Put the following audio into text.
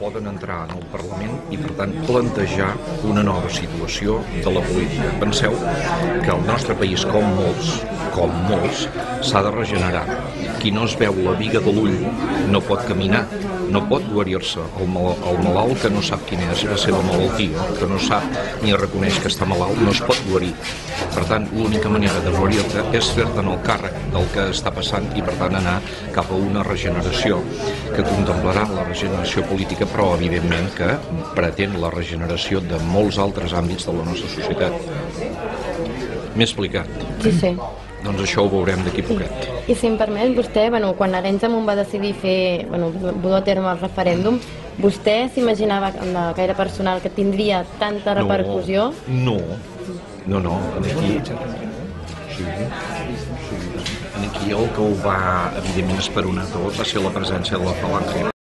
poden entrar en el Parlament i, per tant, plantejar una nova situació de la política. Penseu que el nostre país, com molts, com molts, s'ha de regenerar. Qui no es veu la viga de l'ull no pot caminar, no pot guarir-se. El, mal, el malalt que no sap quina és la seva malaltia, que no sap ni reconeix que està malalt, no es pot guarir. Per tant, l'única manera de guarir-te és fer-te'n el càrrec del que està passant i, per tant, anar cap a una regeneració que contemplarà la regeneració política, però, evidentment, que pretén la regeneració de molts altres àmbits de la nostra societat. M'he explicat. Sí, sí. Doncs això ho veurem d'aquí poquet. I si em permet, vostè, bueno, quan Arenys Amunt va decidir fer, bueno, dur a terme el referèndum, vostè s'imaginava la gaire personal que tindria tanta repercussió? No, no, no, en aquí... Sí, sí. Aquí el que ho va, evidentment, esperonar tot va ser la presència de la falange